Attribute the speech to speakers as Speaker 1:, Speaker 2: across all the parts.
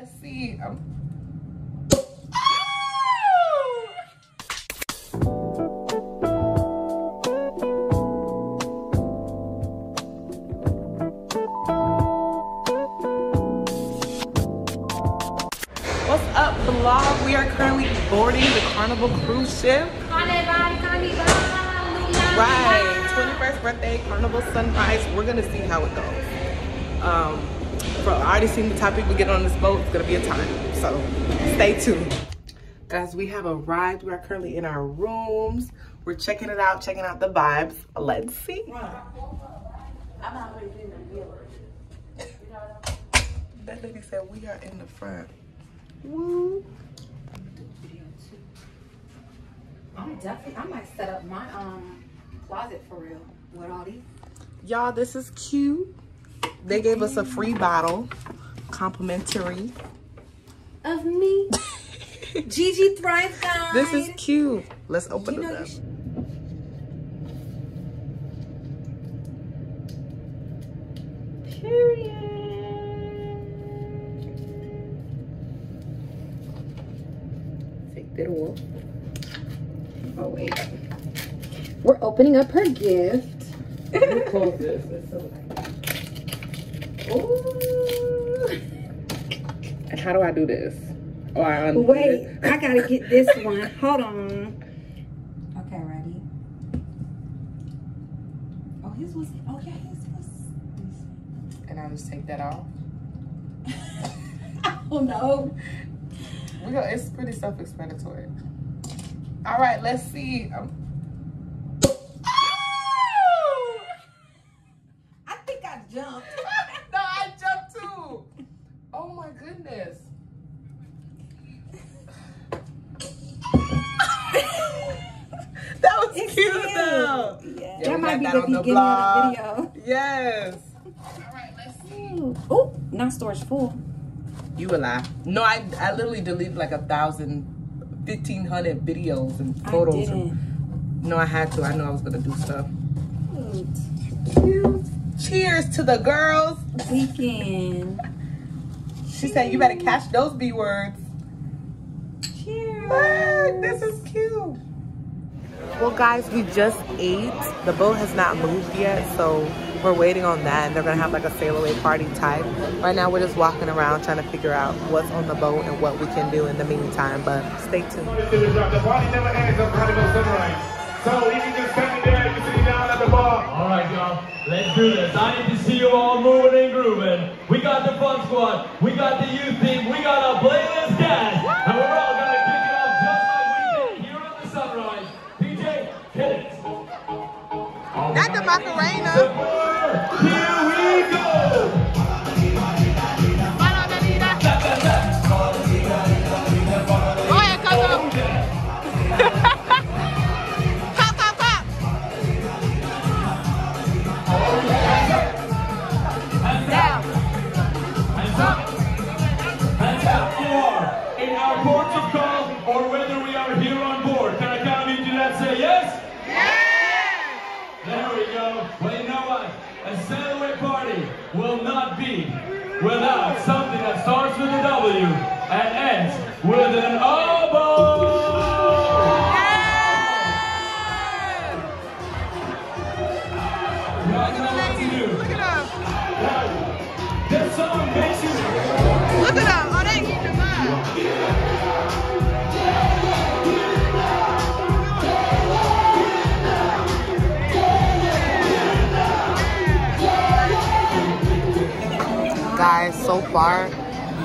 Speaker 1: Let's see. Um, What's up, vlog? We are currently boarding the Carnival cruise ship. Right, 21st birthday, Carnival Sunrise. We're gonna see how it goes. Um, I already seen the topic we get on this boat. It's gonna be a time, so stay tuned. Guys, we have arrived. We are currently in our rooms. We're checking it out, checking out the vibes. Let's see. That lady said we are in the front. Woo.
Speaker 2: I'm definitely. I might set up my um closet for real with all these.
Speaker 1: Y'all, this is cute. They gave us a free bottle, complimentary.
Speaker 2: Of me, Gigi Thrive Guide.
Speaker 1: This is cute. Let's open
Speaker 2: You
Speaker 1: it up.
Speaker 2: should-
Speaker 1: Take that off.
Speaker 2: Oh wait. We're opening up her gift.
Speaker 1: Close this. It's so-
Speaker 2: Ooh.
Speaker 1: And how do I do this? Oh, I undo
Speaker 2: Wait,
Speaker 1: it.
Speaker 2: I gotta get this one. Hold on. Okay, ready? Oh, his was. Oh yeah, his was.
Speaker 1: And I just take that off.
Speaker 2: Oh no.
Speaker 1: We go. It's pretty self-explanatory. All right, let's see. Um,
Speaker 2: I think I jumped.
Speaker 1: no, I jumped too. Oh my goodness. that was
Speaker 2: It's
Speaker 1: cute,
Speaker 2: cute.
Speaker 1: though.
Speaker 2: Yeah.
Speaker 1: Yeah,
Speaker 2: that
Speaker 1: we
Speaker 2: might be the
Speaker 1: on the
Speaker 2: beginning of the video.
Speaker 1: Yes. All right, let's see.
Speaker 2: Ooh, Ooh, now storage full.
Speaker 1: You a lie. No, I I literally deleted like a thousand, fifteen hundred videos and
Speaker 2: I
Speaker 1: photos.
Speaker 2: didn't.
Speaker 1: and- no, I had to. I knew I was gonna do stuff.
Speaker 2: Cute.
Speaker 1: Cute. Cheers to the girls.
Speaker 2: Weekend.
Speaker 1: She said you better catch those B words.
Speaker 2: Cheers.
Speaker 1: What? This is cute. Well, guys, we just ate. The boat has not moved yet, so we're waiting on that. And they're gonna have like a sail away party type. Right now, we're just walking around trying to figure out what's on the boat and what we can do in the meantime. But stay tuned.
Speaker 3: The party never ends. So you there, you can sit down at the bar.
Speaker 4: All right, y'all. Let's do this. I need to see you all moving and grooving. We got the fun squad. We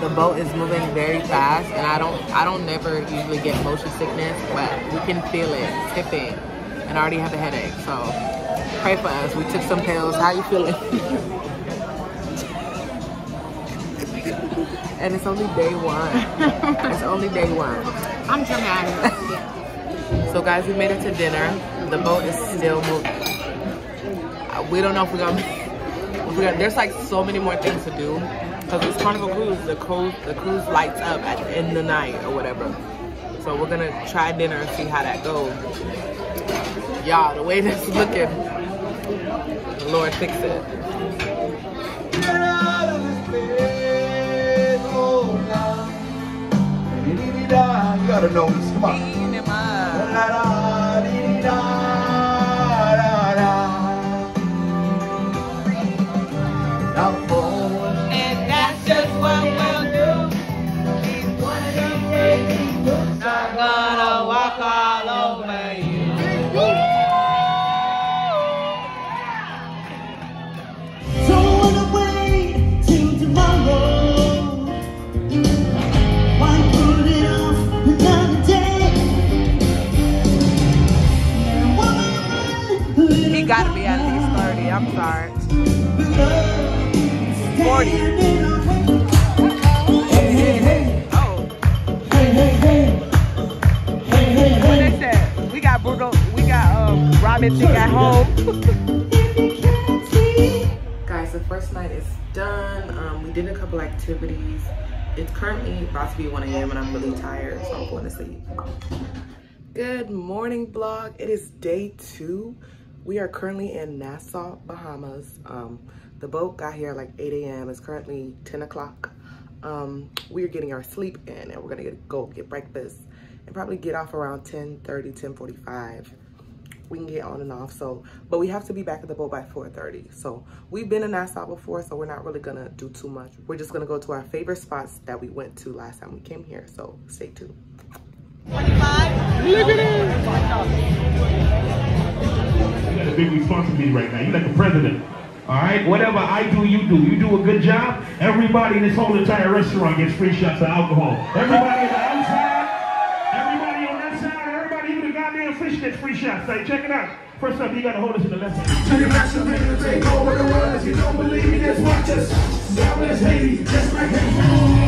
Speaker 4: the
Speaker 1: boat is moving very fast, and I don't, I don't never usually get motion sickness, but we can feel it tipping, and I already have a headache. So pray for us. We took some pills. How you feeling? and it's only day one. it's only day one.
Speaker 2: I'm dramatic.
Speaker 1: So guys, we made it to dinner. The boat is still moving. We don't know if we're gonna. If we're gonna there's like so many more things to do because it's Carnival Cruise, the cruise, the cruise lights up at, the end of the night or whatever. So we're gonna try dinner and see how that goes. Y'all, the way this is looking, the Lord fix it. You gotta know. The first night is done. Um, we did a couple activities. It's currently about to be 1 a.m. and I'm really tired, so I'm going to sleep. Good morning, vlog. It is day two. We are currently in Nassau, Bahamas. Um, the boat got here like 8 a.m. It's currently 10 o'clock. Um, we are getting our sleep in and we're gonna get, go get breakfast and probably get off around 10 30, 10 45. We can get on and off. So, but we have to be back at the boat by 4 30. So we've been in Nassau before, so we're not really gonna do too much. We're just gonna go to our favorite spots that we went to last time we came here. So stay tuned.
Speaker 3: You got a big responsibility right now. You're like the president. All right, whatever I do, you do. You do a good job. Everybody in this whole entire restaurant gets free shots of alcohol. Everybody shots. Like, check it out. First up, you gotta hold us in the left hand.
Speaker 5: To the master man, take over the world. If you don't believe me, just watch us. God bless Haiti, just like Haiti.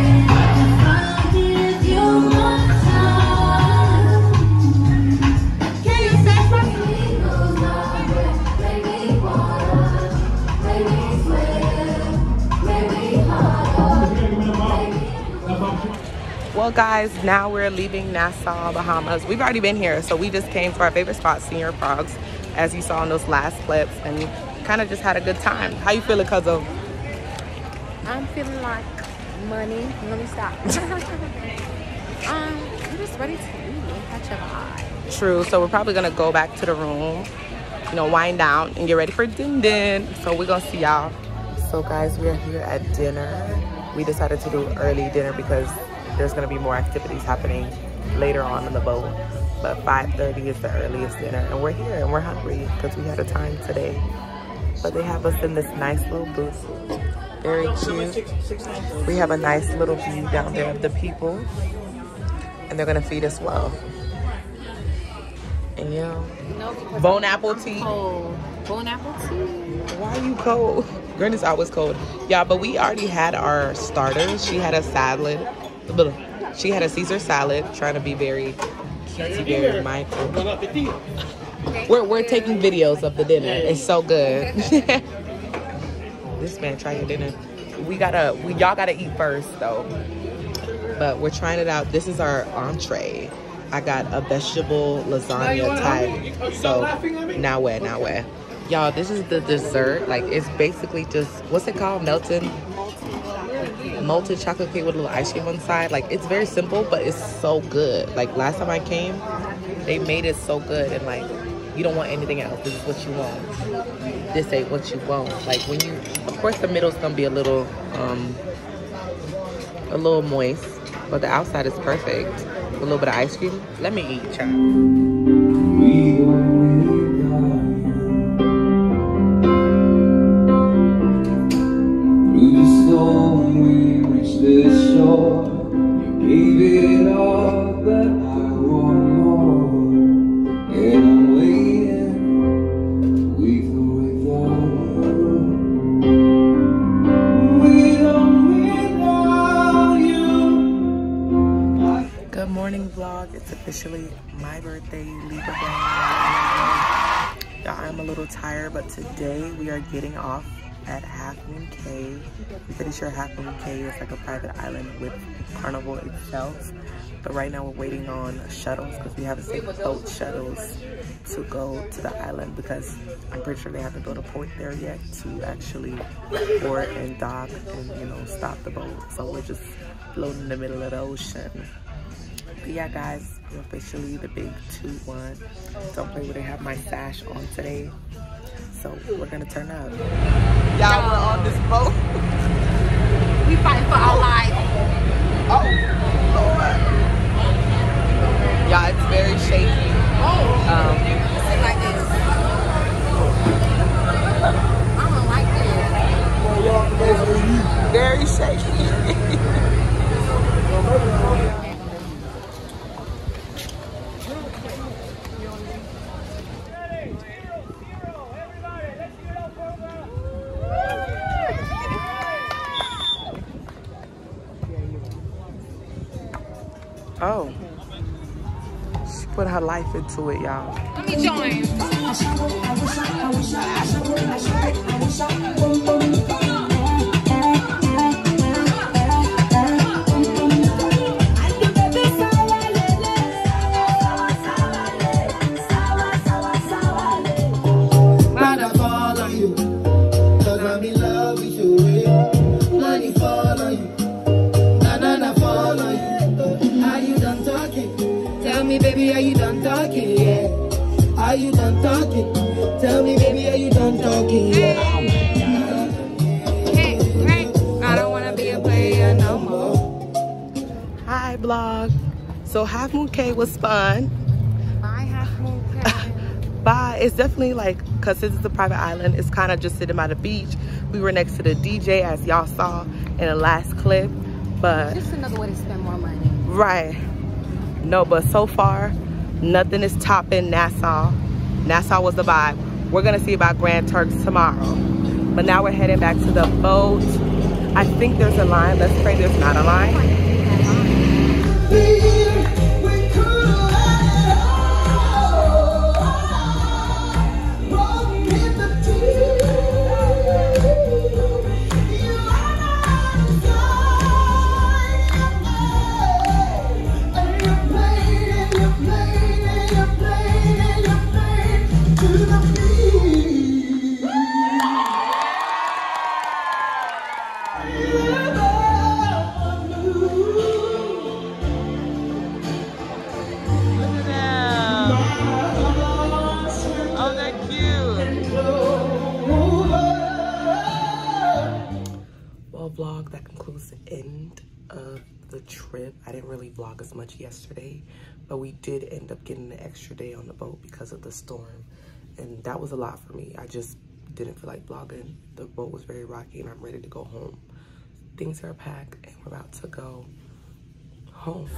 Speaker 1: Well, guys, now we're leaving Nassau, Bahamas. We've already been here, so we just came to our favorite spot, Señor Frogs, as you saw in those last clips, and kind of just had a good time. How you feeling, cuz of?
Speaker 2: I'm feeling like money. Let me stop. um, I'm just ready to leave. Catch a vibe.
Speaker 1: True. So we're probably gonna go back to the room, you know, wind down and get ready for din din. So we're gonna see y'all. So guys, we are here at dinner. We decided to do early dinner because there's gonna be more activities happening later on in the boat. But 5:30 is the earliest dinner, and we're here and we're hungry because we had a time today. But they have us in this nice little booth. Very cute. We have a nice little view down there of the people, and they're gonna feed us well. And yeah, bone apple tea.
Speaker 2: Cold. Bone apple tea.
Speaker 1: Why are you cold? Granny's always cold. Yeah, but we already had our starters. She had a salad. She had a Caesar salad, trying to be very cutesy, very mindful. We're, we're taking videos of the dinner. It's so good. this man trying dinner. We gotta, we y'all gotta eat first though. But we're trying it out. This is our entree. I got a vegetable lasagna type. So now where? Now where? Y'all, this is the dessert. Like it's basically just what's it called? Melted chocolate cake with a little ice cream on the side. Like it's very simple, but it's so good. Like last time I came, they made it so good and like you don't want anything else. This is what you want. This ain't what you want. Like when you of course the middle's gonna be a little um a little moist, but the outside is perfect. A little bit of ice cream. Let me eat, child. Today we are getting off at Half Moon Cay. I'm pretty sure Half Moon Cay is like a private island with Carnival itself. But right now we're waiting on shuttles because we haven't seen boat shuttles to go to the island because I'm pretty sure they haven't built a port there yet to actually port and dock and you know stop the boat. So we're just floating in the middle of the ocean. But yeah, guys, officially the big 2-1. Don't play with it. have my sash on today. So we're gonna turn up. Y'all, we're on this boat.
Speaker 2: We fighting for our lives.
Speaker 1: Oh, Lord. Y'all, it's very shaky. Um,
Speaker 2: Sit like this. I don't like this.
Speaker 1: very shaky. Put her life into it, y'all.
Speaker 2: Let me join.
Speaker 1: Hi, blog. So Half Moon Cay was fun.
Speaker 2: My half moon cat.
Speaker 1: Bye. It's definitely like, cause this is a private island, it's kind of just sitting by the beach. We were next to the DJ as y'all saw in the last clip, but
Speaker 2: Just another way to spend more money.
Speaker 1: right. No, but so far, nothing is topping Nassau. Nassau was the vibe. We're gonna see about Grand Turks tomorrow. But now we're heading back to the boat. I think there's a line. Let's pray there's not a line. Oh, Vlog, that concludes the end of the trip. I didn't really vlog as much yesterday, but we did end up getting an extra day on the boat because of the storm. And that was a lot for me. I just didn't feel like vlogging. The boat was very rocky and I'm ready to go home. Things are packed and we're about to go home.